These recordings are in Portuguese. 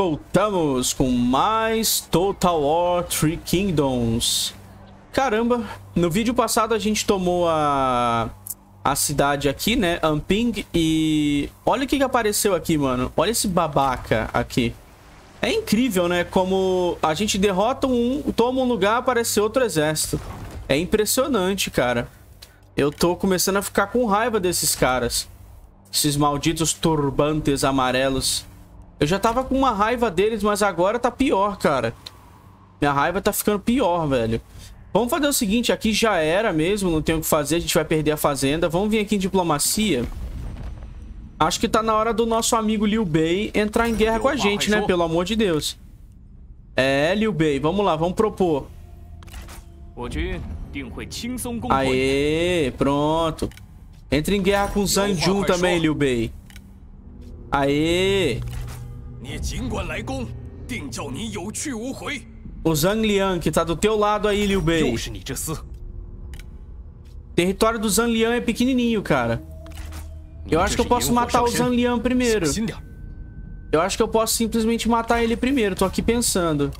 voltamos com mais Total War Three Kingdoms. Caramba, no vídeo passado a gente tomou a, a cidade aqui, né? Amping e... Olha o que, que apareceu aqui, mano. Olha esse babaca aqui. É incrível, né? Como a gente derrota um, toma um lugar, aparece outro exército. É impressionante, cara. Eu tô começando a ficar com raiva desses caras. Esses malditos turbantes amarelos. Eu já tava com uma raiva deles, mas agora tá pior, cara. Minha raiva tá ficando pior, velho. Vamos fazer o seguinte, aqui já era mesmo, não tem o que fazer, a gente vai perder a fazenda. Vamos vir aqui em diplomacia. Acho que tá na hora do nosso amigo Liu Bei entrar em guerra com a gente, né? Pelo amor de Deus. É, Liu Bei, vamos lá, vamos propor. Aê, pronto. Entre em guerra com Zhang Jun também, Liu Bei. Aê. O Zhang Liang, que tá do teu lado aí, Liu Bei. Território do Zhang Liang é pequenininho, cara. Eu acho que eu posso matar o Zhang Liang primeiro. Eu acho que eu posso simplesmente matar ele primeiro. Tô aqui pensando.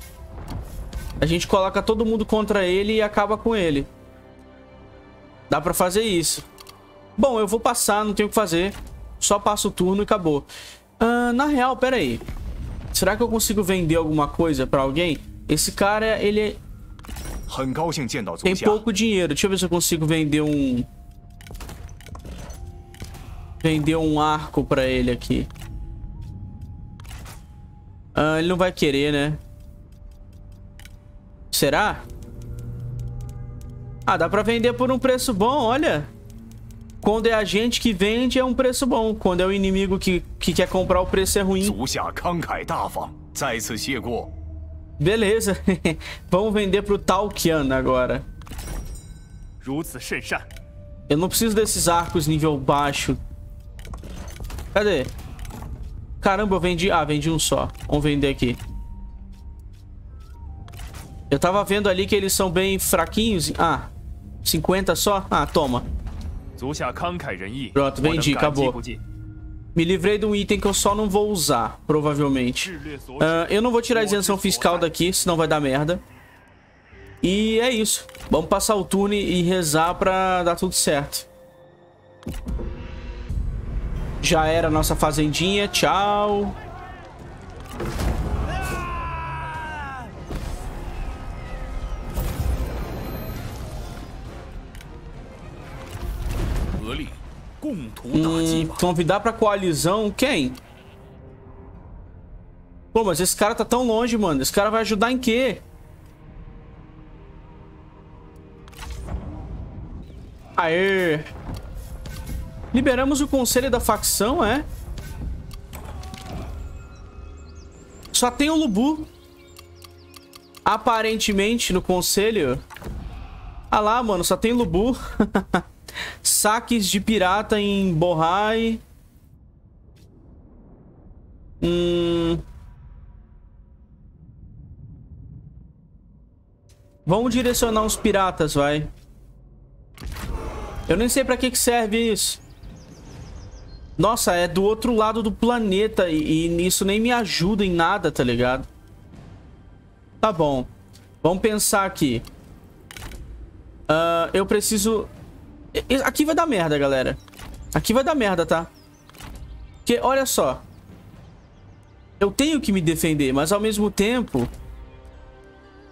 A gente coloca todo mundo contra ele e acaba com ele. Dá pra fazer isso. Bom, eu vou passar, não tenho o que fazer. Só passo o turno e acabou. Uh, na real, pera aí. Será que eu consigo vender alguma coisa pra alguém? Esse cara, ele... É tem pouco dinheiro. Deixa eu ver se eu consigo vender um... Vender um arco pra ele aqui. Ah, ele não vai querer, né? Será? Ah, dá pra vender por um preço bom, olha. Quando é a gente que vende, é um preço bom. Quando é o inimigo que, que quer comprar, o preço é ruim. Beleza. Vamos vender pro Talkian agora. Eu não preciso desses arcos nível baixo. Cadê? Caramba, eu vendi... Ah, vendi um só. Vamos vender aqui. Eu tava vendo ali que eles são bem fraquinhos. Ah, 50 só? Ah, toma. Pronto, vendi, acabou. Me livrei de um item que eu só não vou usar, provavelmente. Uh, eu não vou tirar a isenção fiscal daqui, senão vai dar merda. E é isso. Vamos passar o turno e rezar pra dar tudo certo. Já era a nossa fazendinha. Tchau. Hum, convidar pra coalizão quem? Pô, mas esse cara tá tão longe, mano. Esse cara vai ajudar em quê? Aê. Liberamos o conselho da facção, é? Só tem o Lubu. Aparentemente, no conselho. Ah lá, mano, só tem Lubu. Saques de pirata em Bohai. Hum... Vamos direcionar uns piratas, vai. Eu nem sei pra que, que serve isso. Nossa, é do outro lado do planeta e, e isso nem me ajuda em nada, tá ligado? Tá bom. Vamos pensar aqui. Uh, eu preciso Aqui vai dar merda, galera. Aqui vai dar merda, tá? Porque, olha só. Eu tenho que me defender, mas ao mesmo tempo...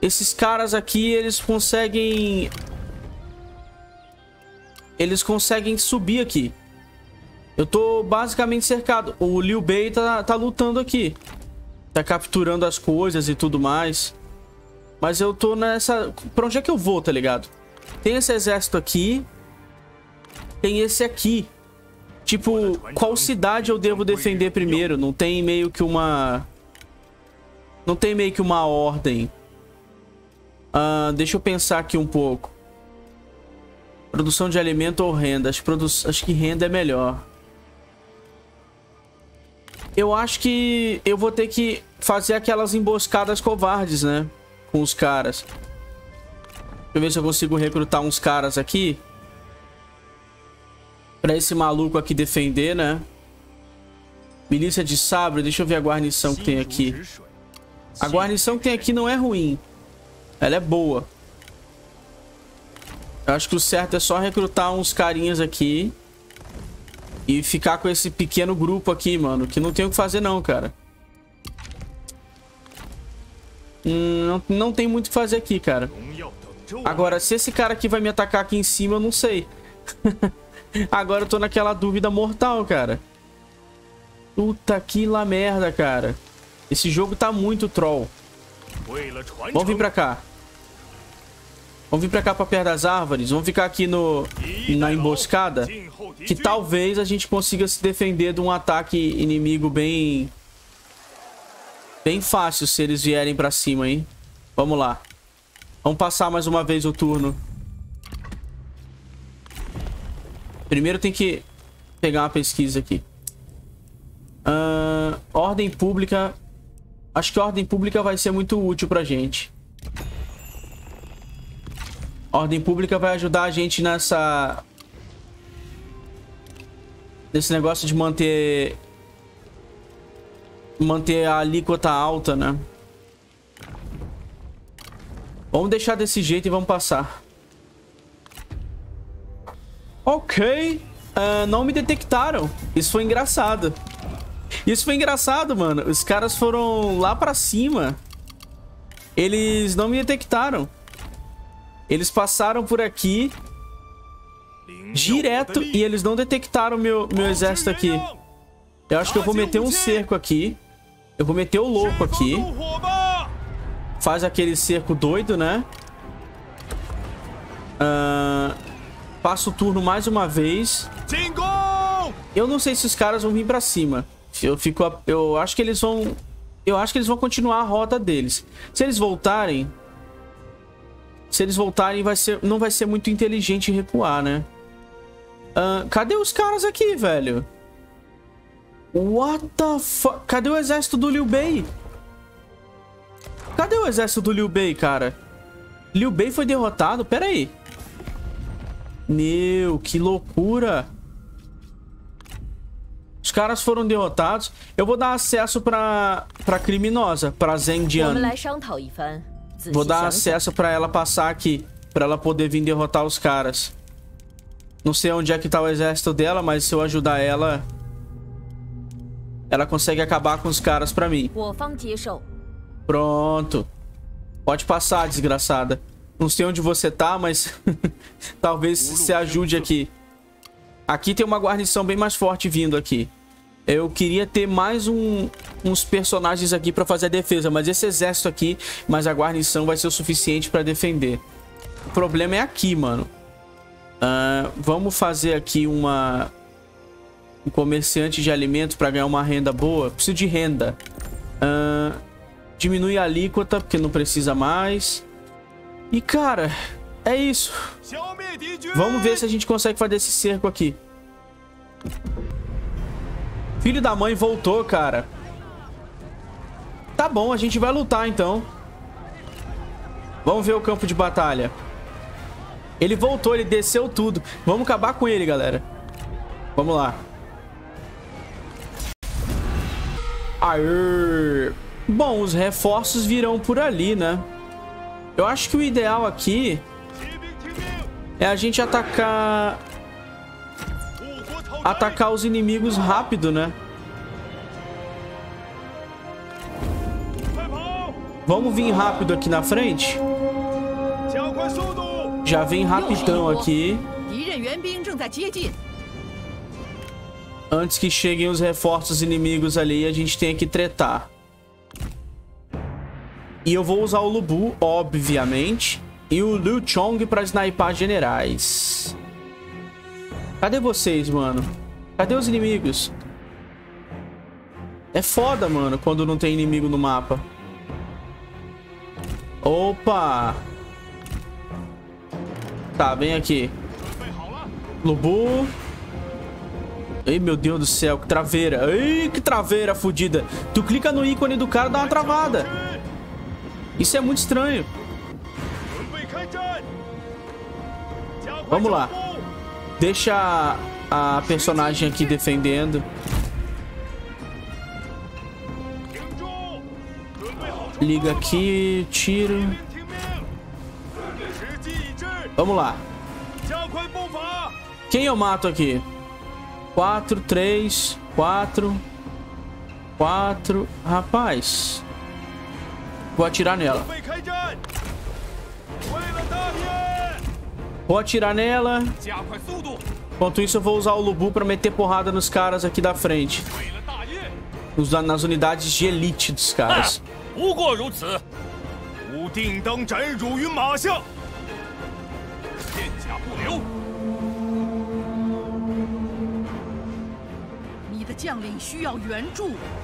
Esses caras aqui, eles conseguem... Eles conseguem subir aqui. Eu tô basicamente cercado. O Liu Bei tá, tá lutando aqui. Tá capturando as coisas e tudo mais. Mas eu tô nessa... Pra onde é que eu vou, tá ligado? Tem esse exército aqui tem esse aqui. Tipo, qual cidade eu devo defender primeiro? Não tem meio que uma... Não tem meio que uma ordem. Uh, deixa eu pensar aqui um pouco. Produção de alimento ou renda? Acho, produ... acho que renda é melhor. Eu acho que eu vou ter que fazer aquelas emboscadas covardes, né? Com os caras. Deixa eu ver se eu consigo recrutar uns caras aqui. Pra esse maluco aqui defender, né? Milícia de sabre. Deixa eu ver a guarnição que tem aqui. A guarnição que tem aqui não é ruim. Ela é boa. Eu acho que o certo é só recrutar uns carinhas aqui. E ficar com esse pequeno grupo aqui, mano. Que não tem o que fazer não, cara. Hum, não, não tem muito o que fazer aqui, cara. Agora, se esse cara aqui vai me atacar aqui em cima, eu não sei. Agora eu tô naquela dúvida mortal, cara. Puta que lá merda, cara. Esse jogo tá muito troll. Vamos vir pra cá. Vamos vir pra cá pra perto das árvores. Vamos ficar aqui no, na emboscada. Que talvez a gente consiga se defender de um ataque inimigo bem... Bem fácil se eles vierem pra cima, hein? Vamos lá. Vamos passar mais uma vez o turno. Primeiro tem que pegar uma pesquisa aqui. Uh, ordem pública. Acho que ordem pública vai ser muito útil pra gente. Ordem pública vai ajudar a gente nessa... Nesse negócio de manter... Manter a alíquota alta, né? Vamos deixar desse jeito e vamos passar. Ok. Uh, não me detectaram. Isso foi engraçado. Isso foi engraçado, mano. Os caras foram lá pra cima. Eles não me detectaram. Eles passaram por aqui direto e eles não detectaram meu, meu exército aqui. Eu acho que eu vou meter um cerco aqui. Eu vou meter o louco aqui. Faz aquele cerco doido, né? Uh, passa o turno mais uma vez. Eu não sei se os caras vão vir pra cima. Eu fico... Eu acho que eles vão... Eu acho que eles vão continuar a rota deles. Se eles voltarem... Se eles voltarem, vai ser, não vai ser muito inteligente recuar, né? Uh, cadê os caras aqui, velho? What the fuck? Cadê o exército do Liu Bei? Cadê o exército do Liu Bei, cara? Liu Bei foi derrotado? Pera aí. Meu, que loucura. Os caras foram derrotados. Eu vou dar acesso pra, pra criminosa, pra Zheng Jian. Vou dar acesso pra ela passar aqui. Pra ela poder vir derrotar os caras. Não sei onde é que tá o exército dela, mas se eu ajudar ela... Ela consegue acabar com os caras pra mim. Pronto. Pode passar, desgraçada. Não sei onde você tá, mas... Talvez se ajude aqui. Aqui tem uma guarnição bem mais forte vindo aqui. Eu queria ter mais um, uns personagens aqui pra fazer a defesa. Mas esse exército aqui, mais a guarnição vai ser o suficiente pra defender. O problema é aqui, mano. Uh, vamos fazer aqui uma... Um comerciante de alimentos pra ganhar uma renda boa. Preciso de renda. Uh, diminui a alíquota, porque não precisa mais. E, cara, é isso. Vamos ver se a gente consegue fazer esse cerco aqui. Filho da mãe voltou, cara. Tá bom, a gente vai lutar então. Vamos ver o campo de batalha. Ele voltou, ele desceu tudo. Vamos acabar com ele, galera. Vamos lá. Aê. Bom, os reforços virão por ali, né? Eu acho que o ideal aqui é a gente atacar atacar os inimigos rápido, né? Vamos vir rápido aqui na frente. Já vem rapidão aqui. Antes que cheguem os reforços inimigos ali, a gente tem que tretar. E eu vou usar o Lubu, obviamente. E o Liu Chong pra snipar generais. Cadê vocês, mano? Cadê os inimigos? É foda, mano, quando não tem inimigo no mapa. Opa! Tá, vem aqui. Lubu. Ei, meu Deus do céu, que traveira. Ei, que traveira fodida. Tu clica no ícone do cara dá uma travada. Isso é muito estranho. Vamos lá. Deixa a personagem aqui defendendo. Liga aqui, tiro. Vamos lá. Quem eu mato aqui? 4, 3, 4, 4. Rapaz. Vou atirar nela. Vou atirar nela. Enquanto isso, eu vou usar o Lubu pra meter porrada nos caras aqui da frente. Nos, nas unidades de elite dos caras.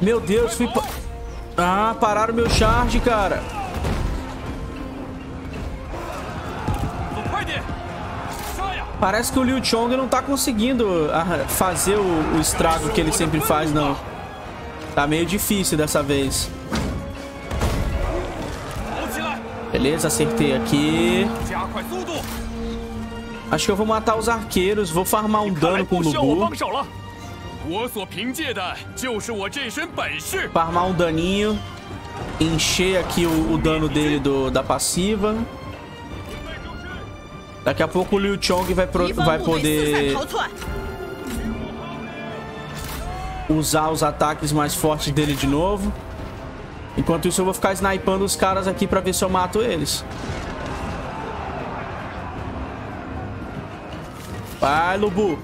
Meu Deus, fui... Ah, pararam meu charge, cara. Parece que o Liu Chong não tá conseguindo ah, fazer o, estrago que ele sempre faz, não. Tá meio difícil dessa vez. Beleza, acertei aqui. Acho que eu vou matar os arqueiros. Vou farmar um dano com o Lubu. Farmar um daninho. Encher aqui o, o dano dele do, da passiva. Daqui a pouco o Liu Chong vai, pro, vai poder usar os ataques mais fortes dele de novo. Enquanto isso, eu vou ficar snipando os caras aqui pra ver se eu mato eles. Vai, Lubu.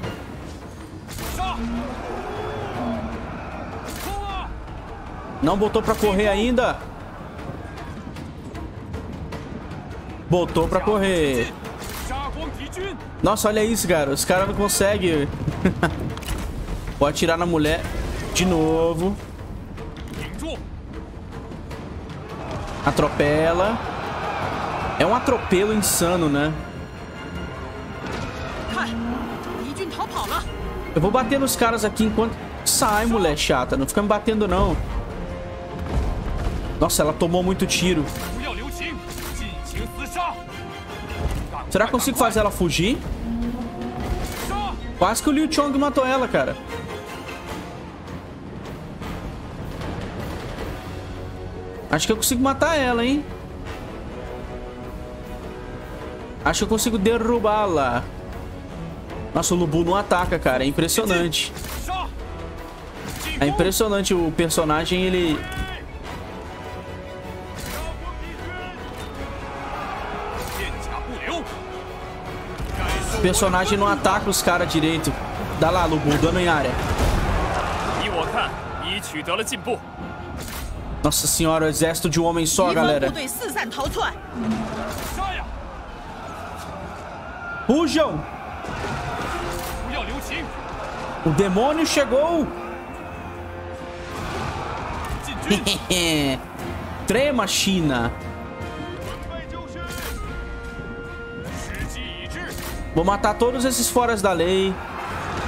Não botou pra correr ainda? Botou pra correr. Nossa, olha isso, cara. Os caras não conseguem. Vou atirar na mulher de novo. Atropela. É um atropelo insano, né? Eu vou bater nos caras aqui enquanto... Sai, mulher chata. Não fica me batendo, não. Nossa, ela tomou muito tiro. Será que consigo fazer ela fugir? Quase que o Liu Chong matou ela, cara. Acho que eu consigo matar ela, hein? Acho que eu consigo derrubá-la. Nossa, o Lubu não ataca, cara. É impressionante. É impressionante o personagem, ele... O personagem não ataca os caras direito. Dá lá, Lubu, dano em área. Nossa senhora, o exército de um homem só, galera. Fujam! O demônio chegou! Trema, China! Vou matar todos esses foras da lei.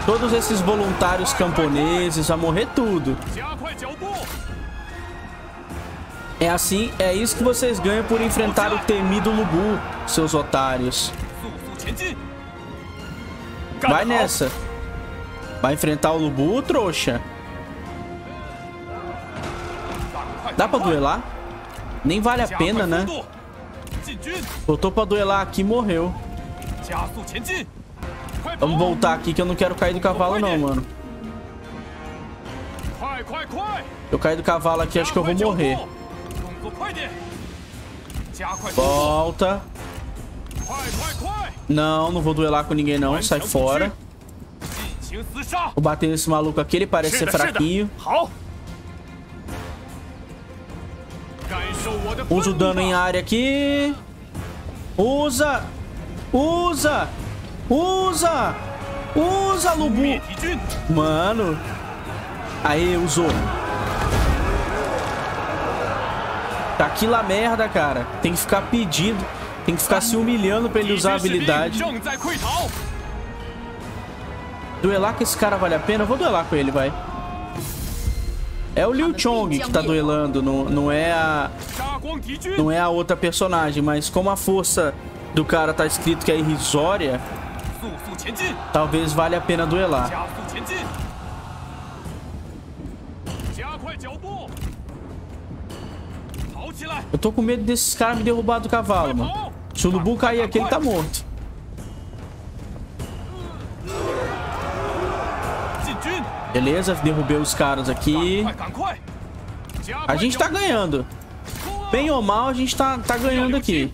Todos esses voluntários camponeses. Vai morrer tudo. É assim, é isso que vocês ganham por enfrentar o temido Lubu, seus otários. Vai nessa. Vai enfrentar o Lubu, trouxa. Dá pra duelar? Nem vale a pena, né? Botou pra duelar aqui e morreu. Vamos voltar aqui que eu não quero cair do cavalo não, mano. Eu cair do cavalo aqui, acho que eu vou morrer. Volta. Não, não vou duelar com ninguém não. Sai fora. Vou bater nesse maluco aqui. Ele parece ser fraquinho. Usa o dano em área aqui. Usa. Usa. Usa. Usa, Lubu. Mano. Aí, usou. Tá aqui lá merda, cara. Tem que ficar pedindo. Tem que ficar se humilhando pra ele usar a habilidade. Duelar com esse cara vale a pena? Eu vou duelar com ele, vai. É o Liu Chong que tá duelando, não, não é a... Não é a outra personagem, mas como a força do cara tá escrito que é irrisória, talvez valha a pena duelar. Eu tô com medo desses caras me derrubar do cavalo, mano. Se o Lubu cair aqui, ele tá morto. Beleza, derrubei os caras aqui. A gente tá ganhando. Bem ou mal, a gente tá, tá ganhando aqui.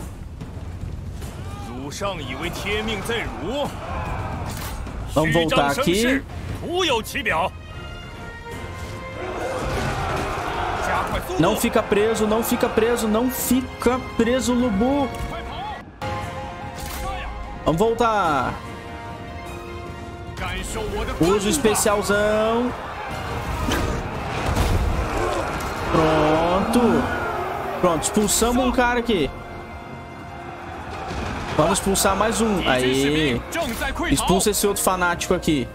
Vamos voltar aqui. Não fica preso, não fica preso, não fica preso, Lubu. Vamos voltar. Uso especialzão. Pronto. Pronto, expulsamos um cara aqui. Vamos expulsar mais um. Aí. Expulsa esse outro fanático aqui.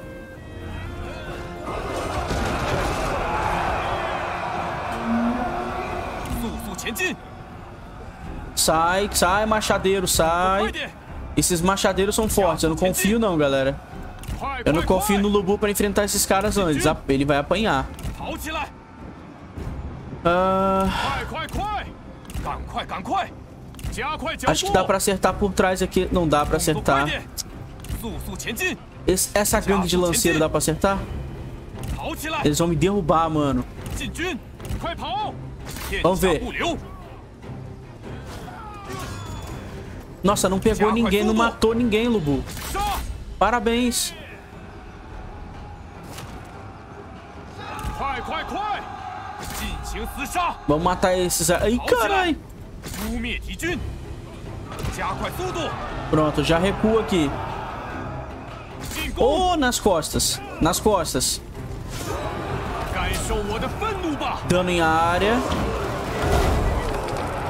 Sai, sai, machadeiro, sai. Esses machadeiros são fortes. Eu não confio não, galera. Eu não confio no Lubu pra enfrentar esses caras antes. Ele vai apanhar. Uh... Acho que dá pra acertar por trás aqui. Não dá pra acertar. Esse, essa gangue de lanceiro dá pra acertar? Eles vão me derrubar, mano. Vamos ver. Nossa, não pegou ninguém, não matou ninguém, Lubu. Parabéns. Vamos matar esses aí. Carai. Pronto, já recua aqui. Oh, nas costas. Nas costas. Dano em área.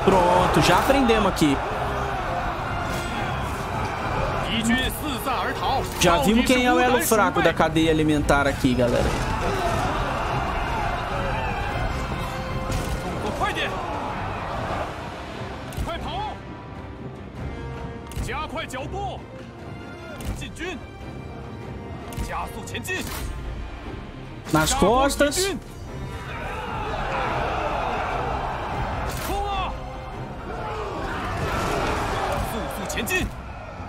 Pronto, já aprendemos aqui. Já vimos quem é o elo fraco da cadeia alimentar aqui, galera. Nas costas.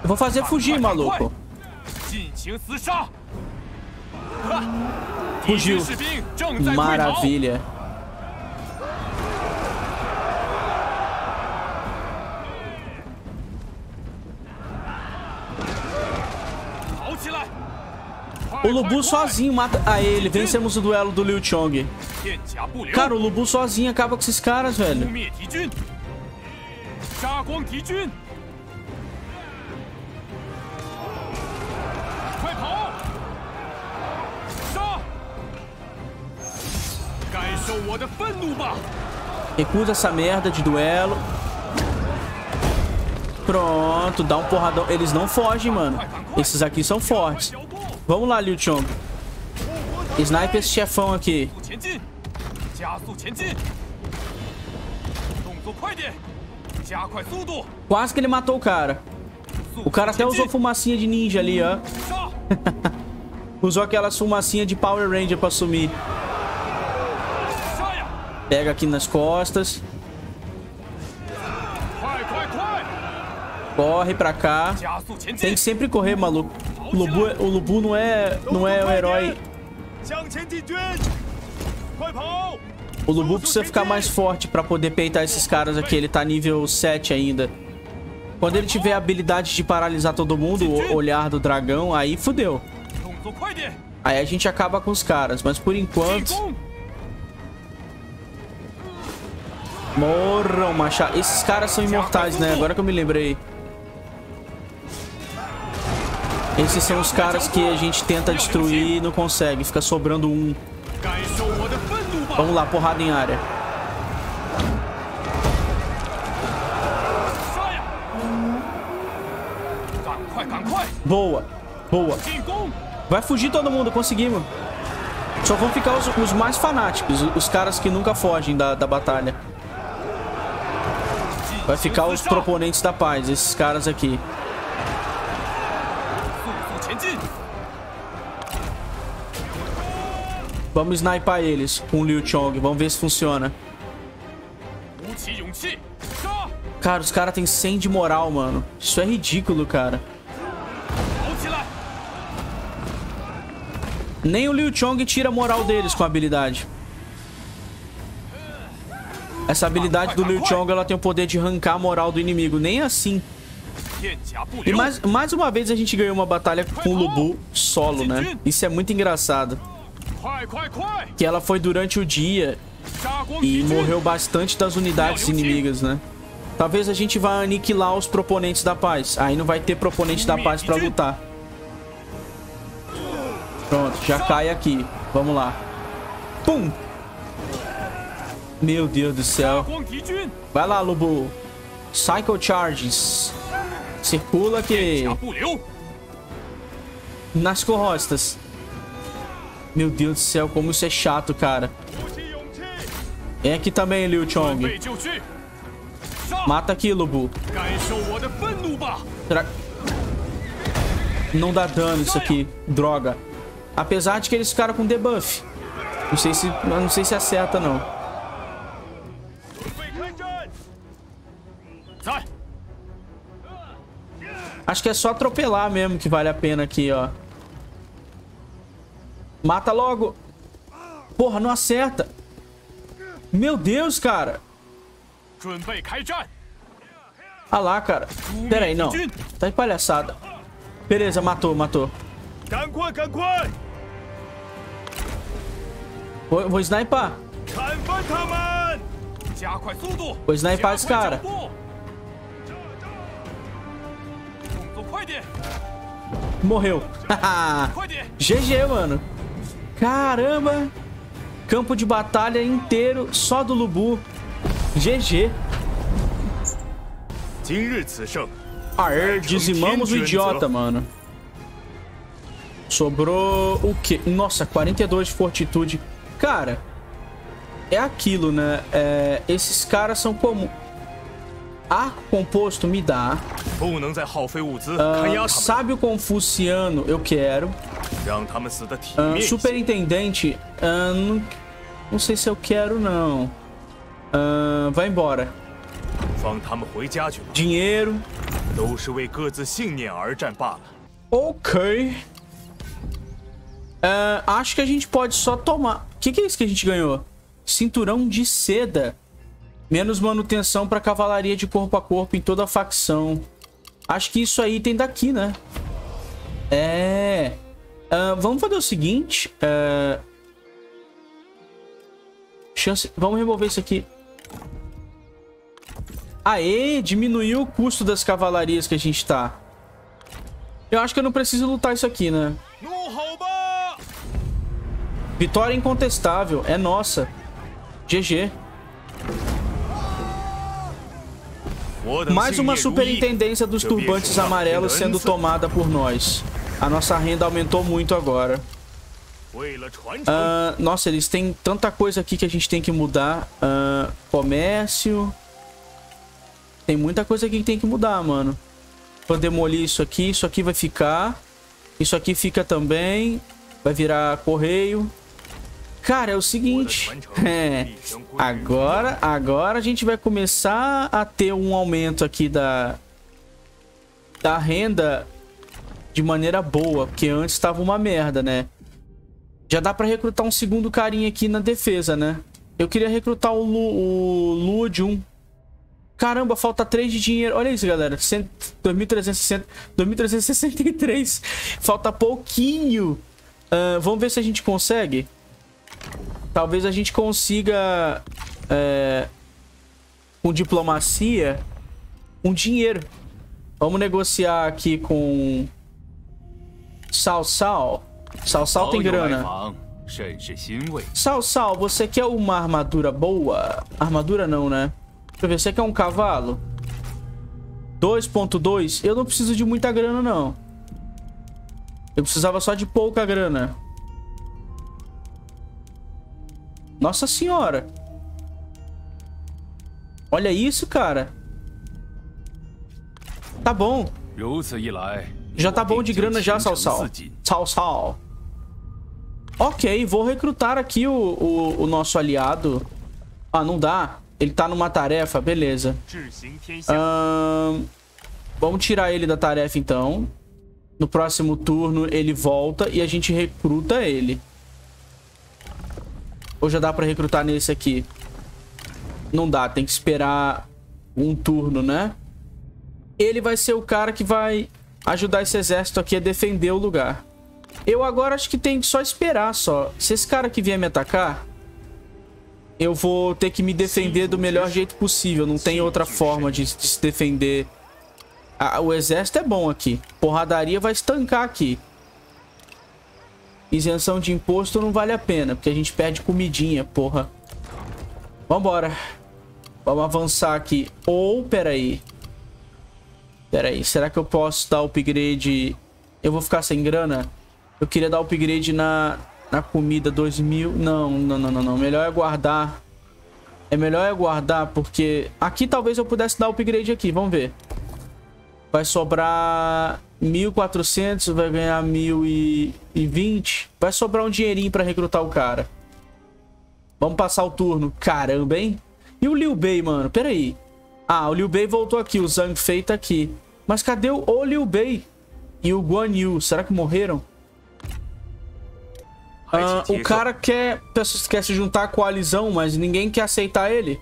Eu vou fazer fugir, maluco. Fugiu. Maravilha. O Lubu sozinho mata... Ah, ele. Vencemos o duelo do Liu Chong. Cara, o Lubu sozinho acaba com esses caras, velho. Recusa essa merda de duelo. Pronto, dá um porradão. Eles não fogem, mano. Esses aqui são fortes. Vamos lá, Liu Chong. Sniper esse chefão aqui. Quase que ele matou o cara. O cara até usou fumacinha de ninja ali, ó. usou aquela fumacinha de Power Ranger pra sumir. Pega aqui nas costas. Corre pra cá. Tem que sempre correr, maluco. O Lubu, é- o Lubu não é, não é o herói. O Lubu precisa ficar mais forte pra poder peitar esses caras aqui. Ele tá nível 7 ainda. Quando ele tiver a habilidade de paralisar todo mundo, o olhar do dragão, aí fudeu. Aí a gente acaba com os caras. Mas por enquanto... Morram, machado. Esses caras são imortais, né? Agora que eu me lembrei. Esses são os caras que a gente tenta destruir e não consegue. Fica sobrando um. Vamos lá, porrada em área. Boa. Boa. Vai fugir todo mundo, conseguimos. Só vão ficar os, os mais fanáticos, os caras que nunca fogem da, da batalha. Vai ficar os proponentes da paz, esses caras aqui. Vamos sniper eles com o Liu Chong. Vamos ver se funciona. Cara, os caras têm 100 de moral, mano. Isso é ridículo, cara. Nem o Liu Chong tira a moral deles com a habilidade. Essa habilidade do Liu Chong, ela tem o poder de arrancar a moral do inimigo. Nem assim. E mais, mais uma vez a gente ganhou uma batalha com o Lubu solo, né? Isso é muito engraçado. Que ela foi durante o dia e morreu bastante das unidades inimigas, né? Talvez a gente vá aniquilar os proponentes da paz. Aí não vai ter proponente da paz pra lutar. Pronto, já cai aqui. Vamos lá. Pum! Meu Deus do céu. Vai lá, Lubu. Cycle Charges. Circula que... Nas corrostas. Meu Deus do céu, como isso é chato, cara. É aqui também, Liu Chong. Mata aqui, Lubu. Será... Não dá dano isso aqui. Droga. Apesar de que eles ficaram com debuff. Não sei se, não sei se acerta, não. Acho que é só atropelar mesmo que vale a pena aqui, ó. Mata logo. Porra, não acerta. Meu Deus, cara. Ah lá, cara. Pera aí, não. Tá de palhaçada. Beleza, matou, matou. Vou, vou snipar. Vou snipar esse cara. Morreu. GG, mano. Caramba. Campo de batalha inteiro só do Lubu. GG. Aê, dizimamos o idiota, mano. Sobrou o quê? Nossa, 42 de fortitude. Cara, é aquilo, né? É, esses caras são como... Arco composto me dá. Uh, sábio confuciano eu quero. Uh, superintendente, uh, não, não, sei se eu quero não. vai embora. Dinheiro. Ok. acho que a gente pode só tomar. O que, que é isso que a gente ganhou? Cinturão de seda. Menos manutenção para cavalaria de corpo a corpo em toda a facção. Acho que isso aí tem daqui, né? É... Uh, vamos fazer o seguinte. Uh... Chance... Vamos remover isso aqui. Aê, diminuiu o custo das cavalarias que a gente tá. Eu acho que eu não preciso lutar isso aqui, né? Vitória incontestável. É nossa. GG. Mais uma superintendência dos turbantes amarelos sendo tomada por nós. A nossa renda aumentou muito agora. Uh, nossa, eles têm tanta coisa aqui que a gente tem que mudar. Uh, comércio. Tem muita coisa aqui que tem que mudar, mano. Vou demolir isso aqui. Isso aqui vai ficar. Isso aqui fica também. Vai virar correio. Cara, é o seguinte. É, agora, agora a gente vai começar a ter um aumento aqui da, da renda de maneira boa. Porque antes estava uma merda, né? Já dá pra recrutar um segundo carinha aqui na defesa, né? Eu queria recrutar o Ludium. Caramba, falta 3 de dinheiro. Olha isso, galera. 2360, 2363. Falta pouquinho. Uh, vamos ver se a gente consegue. Talvez a gente consiga, é, com diplomacia, um dinheiro. Vamos negociar aqui com Sal Sal. Sal Sal tem grana. Sal Sal, você quer uma armadura boa? Armadura não, né? Deixa eu ver, você quer um cavalo? 2.2? Eu não preciso de muita grana, não. Eu precisava só de pouca grana. Nossa senhora. Olha isso, cara. Tá bom. Já tá bom de grana já, Sal Sal. Sal Sal. Ok, vou recrutar aqui o, o, o nosso aliado. Ah, não dá. Ele tá numa tarefa, beleza. Ahn, vamos tirar ele da tarefa, então. No próximo turno, ele volta e a gente recruta ele. Ou já dá pra recrutar nesse aqui? Não dá, tem que esperar um turno, né? Ele vai ser o cara que vai ajudar esse exército aqui a defender o lugar. Eu agora acho que tem que só esperar só. Se esse cara aqui vier me atacar, eu vou ter que me defender do melhor jeito possível. Não tem outra forma de, de se defender. Ah, o exército é bom aqui. Porradaria vai estancar aqui. Isenção de imposto não vale a pena, porque a gente perde comidinha, porra. Vambora. Vamos avançar aqui. Ou, peraí. Peraí, será que eu posso dar upgrade... Eu vou ficar sem grana? Eu queria dar upgrade na, na comida 2000. Não, não, não, não, não. Melhor é guardar. É melhor é guardar, porque... Aqui talvez eu pudesse dar upgrade aqui, vamos ver. Vai sobrar 1.400, vai ganhar 1.020. Vai sobrar um dinheirinho pra recrutar o cara. Vamos passar o turno. Caramba, hein? E o Liu Bei, mano? Pera aí. Ah, o Liu Bei voltou aqui. O Zhang Fei tá aqui. Mas cadê o, o Liu Bei? E o Guan Yu? Será que morreram? Ah, o cara quer, quer se juntar à coalizão, mas ninguém quer aceitar ele.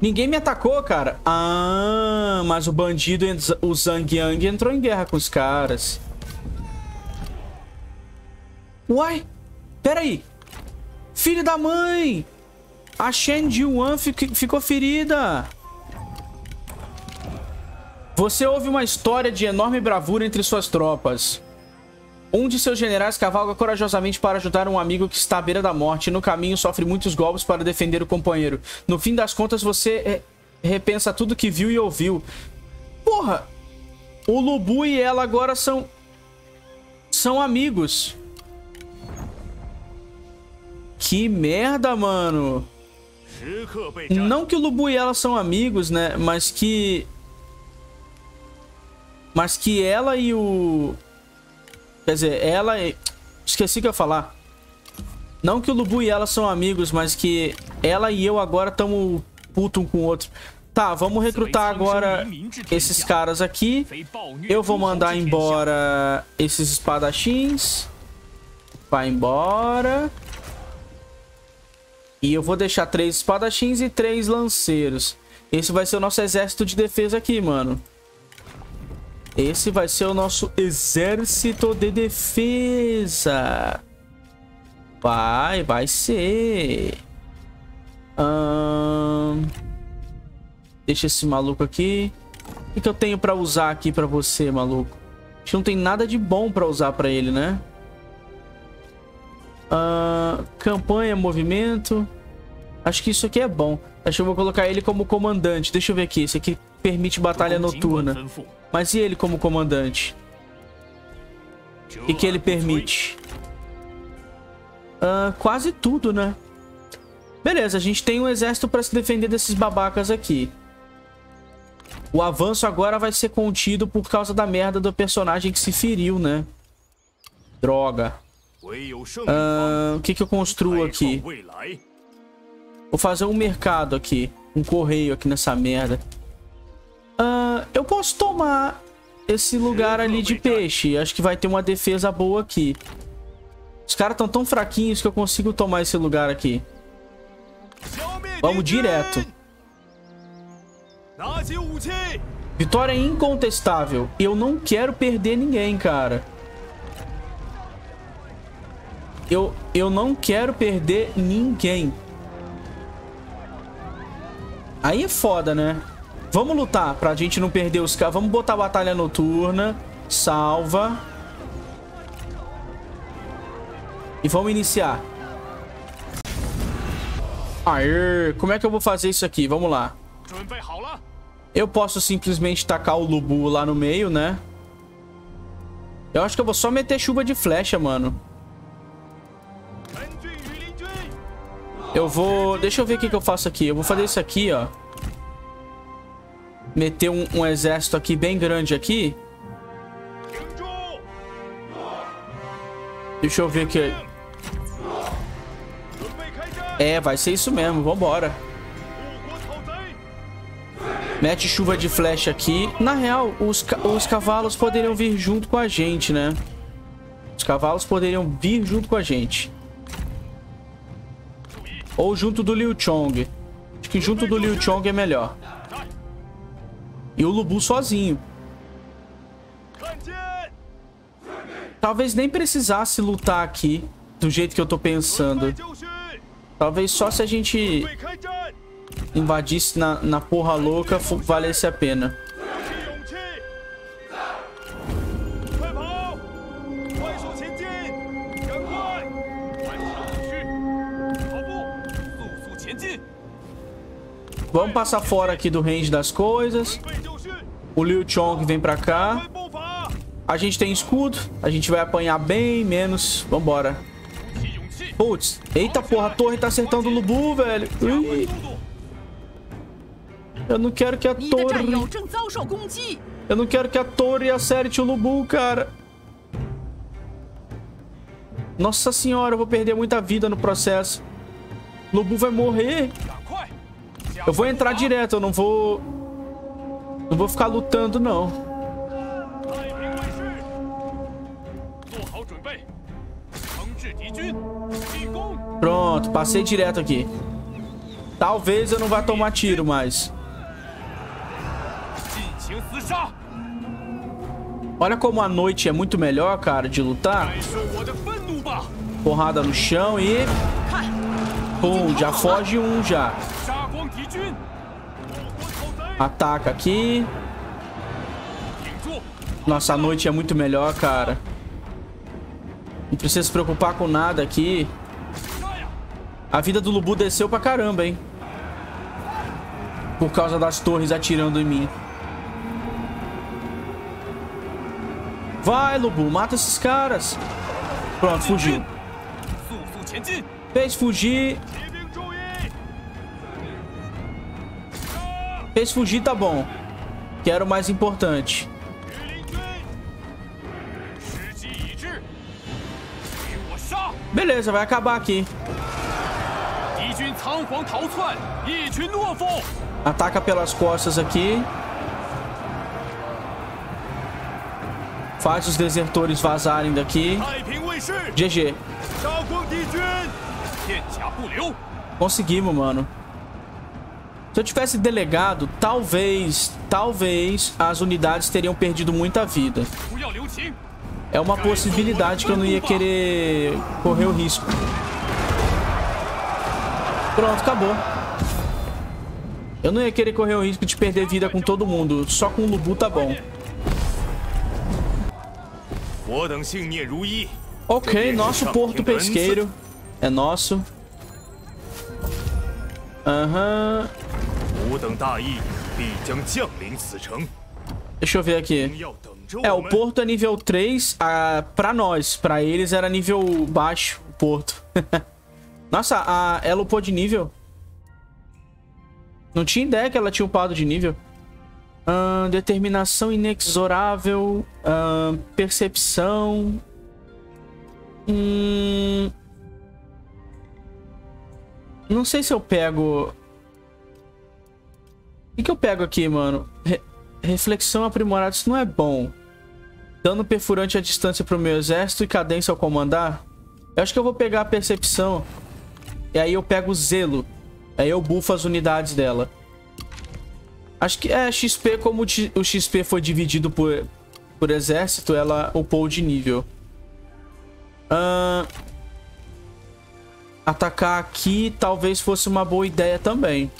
Ninguém me atacou, cara. Ah, mas o bandido, o Zhang Yang, entrou em guerra com os caras. Uai, peraí. Filho da mãe. A Shen Jiwan ficou ferida. Você ouve uma história de enorme bravura entre suas tropas. Um de seus generais cavalga corajosamente para ajudar um amigo que está à beira da morte e no caminho sofre muitos golpes para defender o companheiro. No fim das contas, você repensa tudo que viu e ouviu. Porra! O Lubu e ela agora são... São amigos. Que merda, mano. Não que o Lubu e ela são amigos, né? Mas que mas que ela e o... Quer dizer, ela e... Esqueci que eu ia falar. Não que o Lubu e ela são amigos, mas que ela e eu agora estamos puto um com o outro. Tá, vamos recrutar agora esses caras aqui. Eu vou mandar embora esses espadachins. Vai embora. E eu vou deixar três espadachins e três lanceiros. Esse vai ser o nosso exército de defesa aqui, mano. Esse vai ser o nosso exército de defesa. Vai, vai ser. Deixa esse maluco aqui. O que, que eu tenho pra usar aqui pra você, maluco? A gente não tem nada de bom pra usar pra ele, né? Uh, campanha, movimento. Acho que isso aqui é bom. Acho que eu vou colocar ele como comandante. Deixa eu ver aqui. Esse aqui permite batalha noturna. Mas e ele como comandante? O que, que ele permite? Uh, quase tudo, né? Beleza, a gente tem um exército para se defender desses babacas aqui. O avanço agora vai ser contido por causa da merda do personagem que se feriu, né? Droga. O que, que eu construo aqui? Vou fazer um mercado aqui. Um correio aqui nessa merda. Eu posso tomar esse lugar ali de peixe. Acho que vai ter uma defesa boa aqui. Os caras estão tão fraquinhos que eu consigo tomar esse lugar aqui. Vamos direto. Vitória incontestável. Eu não quero perder ninguém, cara. Eu, eu não quero perder ninguém. Aí é foda, né? Vamos lutar pra gente não perder os caras. Vamos botar a batalha noturna. Salva. E vamos iniciar. Aê, como é que eu vou fazer isso aqui? Vamos lá. Eu posso simplesmente tacar o Lubu lá no meio, né? Eu acho que eu vou só meter chuva de flecha, mano. Eu vou... Deixa eu ver o que, que eu faço aqui. Eu vou fazer isso aqui, ó meter um, um exército aqui bem grande aqui. Deixa eu ver aqui. É, vai ser isso mesmo. Vambora. Mete chuva de flecha aqui. Na real, os, ca os cavalos poderiam vir junto com a gente, né? Os cavalos poderiam vir junto com a gente. Ou junto do Liu Chong. Acho que junto do Liu Chong é melhor. E o Lubu sozinho. Talvez nem precisasse lutar aqui do jeito que eu tô pensando. Talvez só se a gente invadisse na, na porra louca valesse a pena. Vamos passar fora aqui do range das coisas. O Liu Chong vem pra cá. A gente tem escudo. A gente vai apanhar bem menos. Vambora. Putz. Eita porra, a torre tá acertando o Lubu, velho. Ui. Eu não quero que a torre... Eu não quero que a torre acerte o Lubu, cara. Nossa senhora, eu vou perder muita vida no processo. Lubu vai morrer. Eu vou entrar direto, eu não vou... Não vou ficar lutando, não. Pronto, passei direto aqui. Talvez eu não vá tomar tiro mais. Olha como a noite é muito melhor, cara, de lutar. Porrada no chão e... Pum, já foge um já. Ataca aqui. Nossa, a noite é muito melhor, cara. Não precisa se preocupar com nada aqui. A vida do Lubu desceu pra caramba, hein? Por causa das torres atirando em mim. Vai, Lubu, mata esses caras. Pronto, fugiu. Fez fugir. Fez fugir, tá bom. Que era o mais importante. Beleza, vai acabar aqui. Ataca pelas costas aqui. Faz os desertores vazarem daqui. GG. Conseguimos, mano. Se eu tivesse delegado, talvez, talvez as unidades teriam perdido muita vida. É uma possibilidade que eu não ia querer correr o risco. Pronto, acabou. Eu não ia querer correr o risco de perder vida com todo mundo. Só com o Lubu tá bom. Ok, nosso porto pesqueiro. É nosso. Aham. Deixa eu ver aqui. É, o porto é nível 3 ah, pra nós. Pra eles era nível baixo, o porto. Nossa, a, ela upou de nível. Não tinha ideia que ela tinha upado de nível. Determinação inexorável. Percepção. Hum... Não sei se eu pego... Que, que eu pego aqui, mano? Re reflexão aprimorada. Isso não é bom. Dano perfurante à distância pro meu exército e cadência ao comandar. Eu acho que eu vou pegar a percepção. E aí eu pego o zelo. Aí eu buffo as unidades dela. Acho que é XP, como o XP foi dividido por, por exército, ela upou de nível. Uh, atacar aqui talvez fosse uma boa ideia também.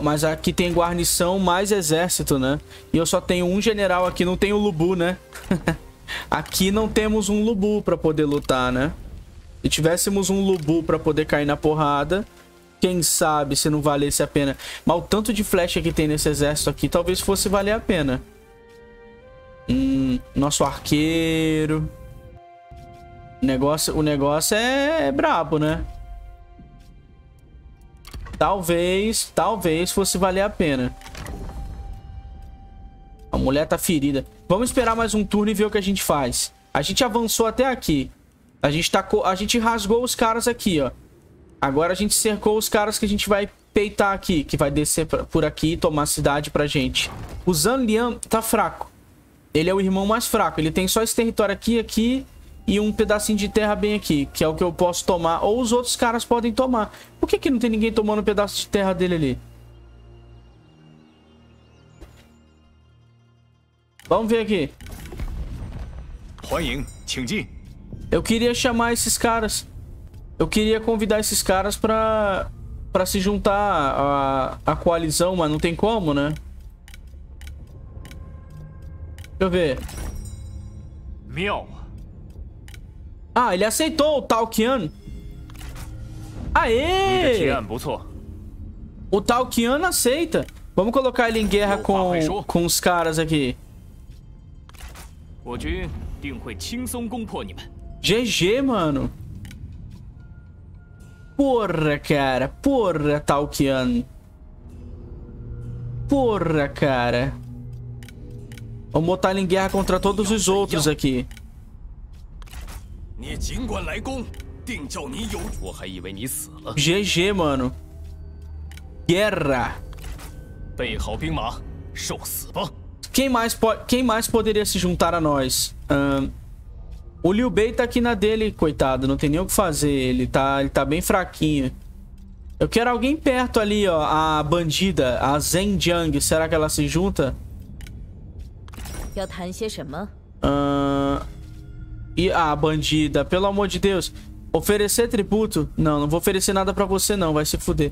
Mas aqui tem guarnição mais exército, né? E eu só tenho um general aqui, não tenho Lubu, né? aqui não temos um Lubu pra poder lutar, né? Se tivéssemos um Lubu pra poder cair na porrada, quem sabe se não valesse a pena. Mas o tanto de flecha que tem nesse exército aqui, talvez fosse valer a pena. Hum, nosso arqueiro. O negócio, o negócio é, é brabo, né? Talvez, talvez fosse valer a pena. A mulher tá ferida. Vamos esperar mais um turno e ver o que a gente faz. A gente avançou até aqui. A gente, tacou, a gente rasgou os caras aqui, ó. Agora a gente cercou os caras que a gente vai peitar aqui, que vai descer por aqui e tomar a cidade pra gente. O Zan Lian tá fraco. Ele é o irmão mais fraco. Ele tem só esse território aqui, aqui e um pedacinho de terra bem aqui, que é o que eu posso tomar. Ou os outros caras podem tomar. Por que, que não tem ninguém tomando um pedaço de terra dele ali? Vamos ver aqui. Eu queria chamar esses caras. Eu queria convidar esses caras pra, pra se juntar à, à coalizão, mas não tem como, né? Deixa eu ver. Miau. Ah, ele aceitou o Talkian. Aê! O Talkian aceita. Vamos colocar ele em guerra com, com os caras aqui. GG, mano. Porra, cara. Porra, Talkian. Porra, cara. Vamos botar ele em guerra contra todos os outros aqui. GG, mano. Guerra. Quem mais, quem mais poderia se juntar a nós? Um, o Liu Bei tá aqui na dele, coitado. Não tem nem o que fazer. Ele tá, ele tá bem fraquinho. Eu quero alguém perto ali, ó. A bandida, a Zhen Jiang. Será que ela se junta? Uh, e a ah, bandida, pelo amor de Deus. Oferecer tributo? Não, não vou oferecer nada pra você não, vai se fuder.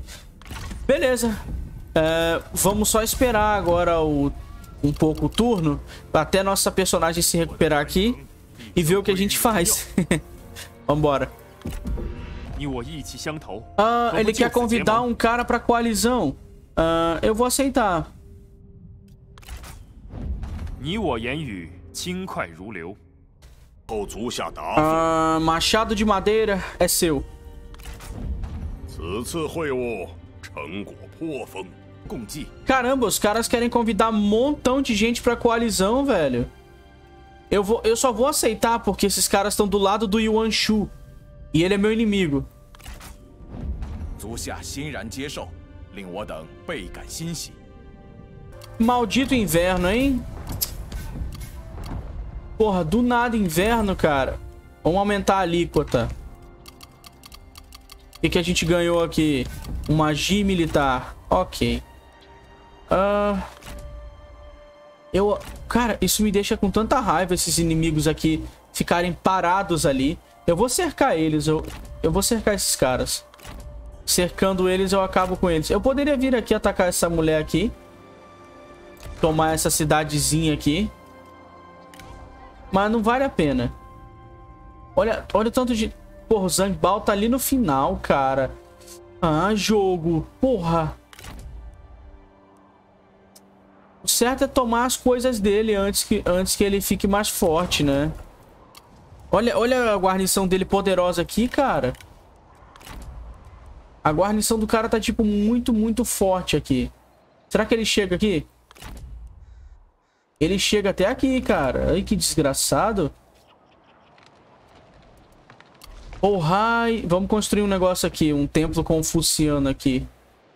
Beleza. É, vamos só esperar agora o, um pouco o turno. Até nossa personagem se recuperar aqui. E ver o que a gente faz. Vambora. Ah, ele quer convidar um cara pra coalizão. Ah, eu vou aceitar. 你我言语轻快如流。 Ah, machado de madeira é seu. Caramba, os caras querem convidar um montão de gente pra coalizão, velho. Eu, vou, eu só vou aceitar porque esses caras estão do lado do Yuan Shu. E ele é meu inimigo. Maldito inverno, hein? Porra, do nada inverno, cara. Vamos aumentar a alíquota. O que, que a gente ganhou aqui? Uma magia militar. Ok. Uh... Eu... Cara, isso me deixa com tanta raiva, esses inimigos aqui ficarem parados ali. Eu vou cercar eles, eu, eu vou cercar esses caras. Cercando eles, eu acabo com eles. Eu poderia vir aqui atacar essa mulher aqui. Tomar essa cidadezinha aqui. Mas não vale a pena. Olha, olha o tanto de... Porra, o Zangbao tá ali no final, cara. Ah, jogo. Porra. O certo é tomar as coisas dele antes que, antes que ele fique mais forte, né? Olha, olha a guarnição dele poderosa aqui, cara. A guarnição do cara tá, tipo, muito, muito forte aqui. Será que ele chega aqui? Ele chega até aqui, cara. Ai, que desgraçado. Porra, vamos construir um negócio aqui. Um templo confuciano aqui.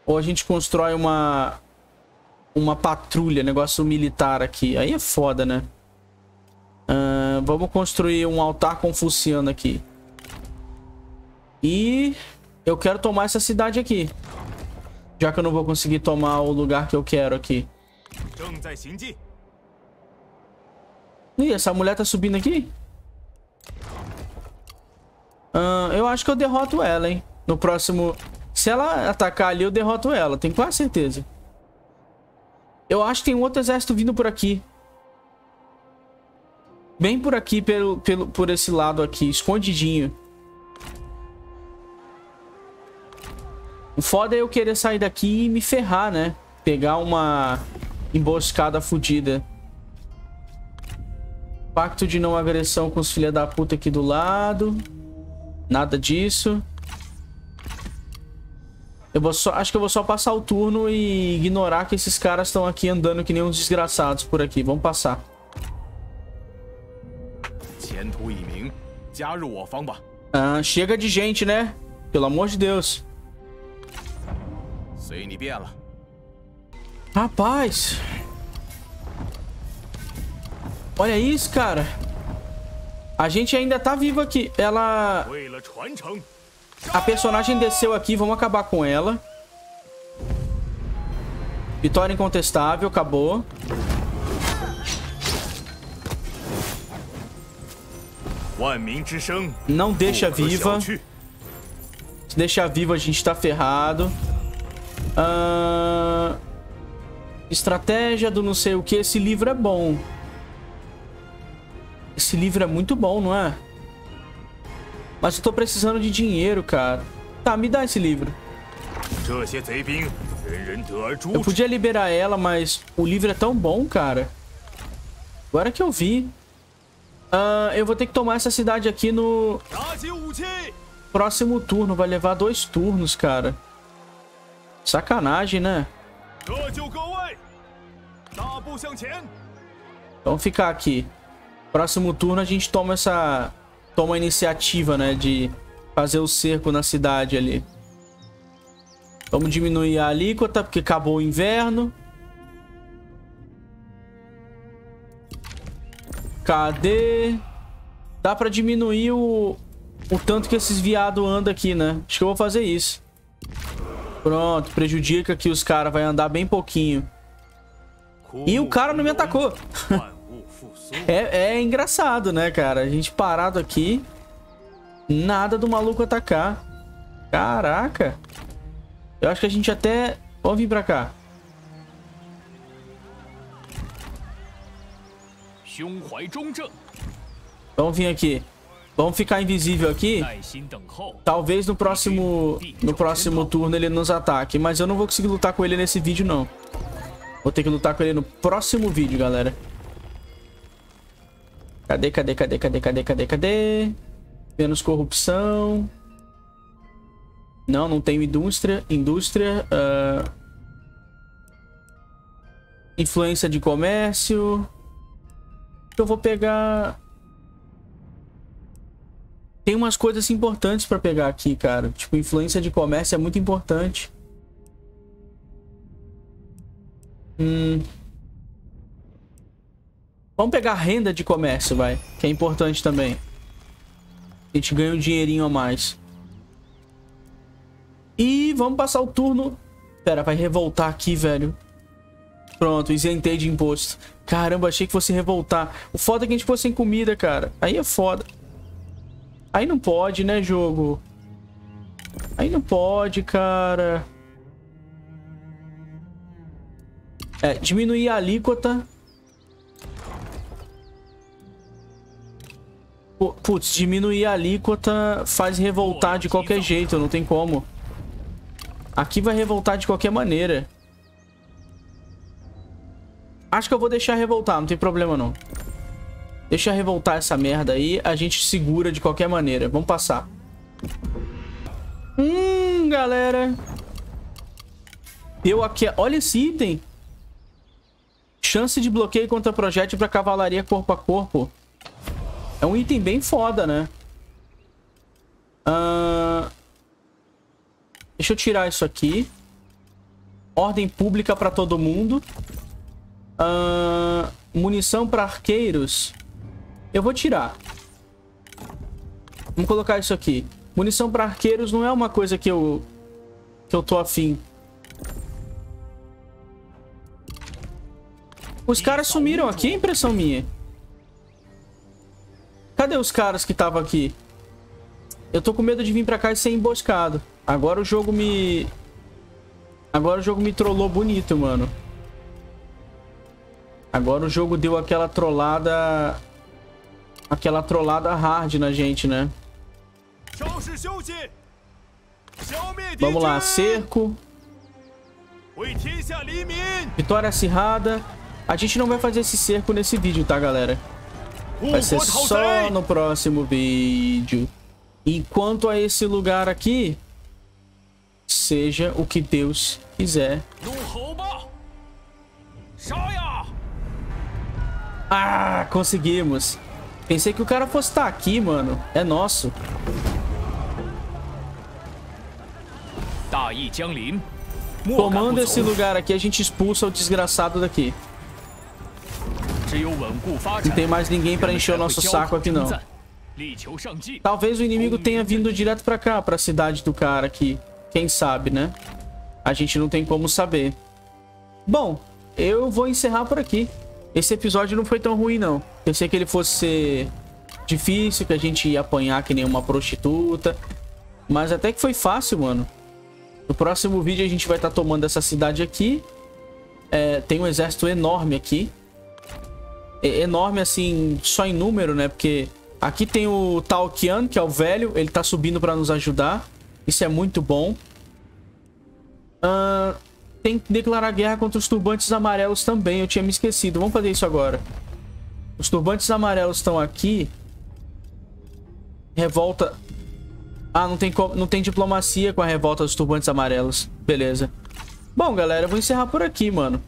Ou a gente constrói uma... Uma patrulha, negócio militar aqui. Aí é foda, né? Uh, vamos construir um altar confuciano aqui. E... Eu quero tomar essa cidade aqui. Já que eu não vou conseguir tomar o lugar que eu quero aqui. Ih, essa mulher tá subindo aqui? Uh, eu acho que eu derroto ela, hein? No próximo... Se ela atacar ali, eu derroto ela. Tenho quase certeza. Eu acho que tem um outro exército vindo por aqui. Bem por aqui, pelo, pelo, por esse lado aqui. Escondidinho. O foda é eu querer sair daqui e me ferrar, né? Pegar uma emboscada fodida. Pacto de não agressão com os filha da puta aqui do lado. Nada disso. Eu vou só, acho que eu vou só passar o turno e ignorar que esses caras estão aqui andando que nem uns desgraçados por aqui. Vamos passar. Ah, chega de gente, né? Pelo amor de Deus. Rapaz. Olha isso, cara. A gente ainda tá vivo aqui. Ela... A personagem desceu aqui. Vamos acabar com ela. Vitória incontestável. Acabou. Não deixa viva. Se deixar viva, a gente tá ferrado. Uh... Estratégia do não sei o que. Esse livro é bom. Esse livro é muito bom, não é? Mas eu tô precisando de dinheiro, cara. Tá, me dá esse livro. Eu podia liberar ela, mas o livro é tão bom, cara. Agora que eu vi. Uh, eu vou ter que tomar essa cidade aqui no... Próximo turno. Vai levar dois turnos, cara. Sacanagem, né? Vamos ficar aqui. Próximo turno a gente toma essa... Toma a iniciativa, né? De fazer o cerco na cidade ali. Vamos diminuir a alíquota, porque acabou o inverno. Cadê? Dá pra diminuir o, o tanto que esses viados andam aqui, né? Acho que eu vou fazer isso. Pronto, prejudica que os caras vai andar bem pouquinho. E o cara não me atacou. É, é engraçado, né, cara? A gente parado aqui. Nada do maluco atacar. Caraca. Eu acho que a gente até... Vamos vir pra cá. Vamos vir aqui. Vamos ficar invisível aqui. Talvez no próximo no próximo turno ele nos ataque. Mas eu não vou conseguir lutar com ele nesse vídeo, não. Vou ter que lutar com ele no próximo vídeo, galera. Cadê, cadê, cadê, cadê, cadê, cadê, cadê? Menos corrupção. Não, não tenho indústria. Indústria. Uh... Influência de comércio. Eu vou pegar... Tem umas coisas importantes pra pegar aqui, cara. Tipo, influência de comércio é muito importante. Hum... Vamos pegar renda de comércio, vai. Que é importante também. A gente ganha um dinheirinho a mais. E vamos passar o turno... Pera, vai revoltar aqui, velho. Pronto, isentei de imposto. Caramba, achei que fosse revoltar. O foda é que a gente fosse sem comida, cara. Aí é foda. Aí não pode, né, jogo? Aí não pode, cara. É, diminuir a alíquota. Putz, diminuir a alíquota faz revoltar de qualquer jeito, não tem como. Aqui vai revoltar de qualquer maneira. Acho que eu vou deixar revoltar, não tem problema não. Deixa revoltar essa merda aí, a gente segura de qualquer maneira. Vamos passar. Hum, galera. Deu aqui... Olha esse item. Chance de bloqueio contra projétil para cavalaria corpo a corpo. É um item bem foda, né? Uh... Deixa eu tirar isso aqui. Ordem pública para todo mundo. Uh... Munição para arqueiros. Eu vou tirar. Vamos colocar isso aqui. Munição para arqueiros não é uma coisa que eu... Que eu tô afim. Os caras sumiram aqui, é impressão minha. Cadê os caras que estavam aqui? Eu tô com medo de vir pra cá e ser emboscado. Agora o jogo me... Agora o jogo me trollou bonito, mano. Agora o jogo deu aquela trollada... Aquela trollada hard na gente, né? Vamos lá, cerco. Vitória acirrada. A gente não vai fazer esse cerco nesse vídeo, tá, galera? Vai ser só no próximo vídeo. Enquanto a esse lugar aqui, seja o que Deus quiser. Ah, conseguimos. Pensei que o cara fosse estar aqui, mano. É nosso. Tomando esse lugar aqui, a gente expulsa o desgraçado daqui. Não tem mais ninguém pra encher o nosso saco aqui, não. Talvez o inimigo tenha vindo direto pra cá, pra cidade do cara aqui. Quem sabe, né? A gente não tem como saber. Bom, eu vou encerrar por aqui. Esse episódio não foi tão ruim, não. Pensei que ele fosse difícil, que a gente ia apanhar que nem uma prostituta. Mas até que foi fácil, mano. No próximo vídeo a gente vai estar tá tomando essa cidade aqui. É, tem um exército enorme aqui. Enorme, assim, só em número, né? Porque aqui tem o Talkian, que é o velho. Ele tá subindo pra nos ajudar. Isso é muito bom. Uh, tem que declarar guerra contra os turbantes amarelos também. Eu tinha me esquecido. Vamos fazer isso agora. Os turbantes amarelos estão aqui. Revolta... Ah, não tem, não tem diplomacia com a revolta dos turbantes amarelos. Beleza. Bom, galera, eu vou encerrar por aqui, mano.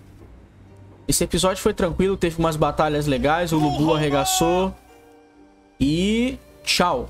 Esse episódio foi tranquilo, teve umas batalhas legais, o Lubu arregaçou. E tchau.